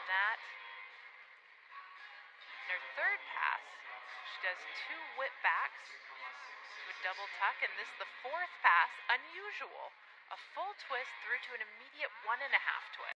on that. In her third pass, she does two whip backs to a double tuck, and this the fourth pass, unusual. A full twist through to an immediate one and a half twist.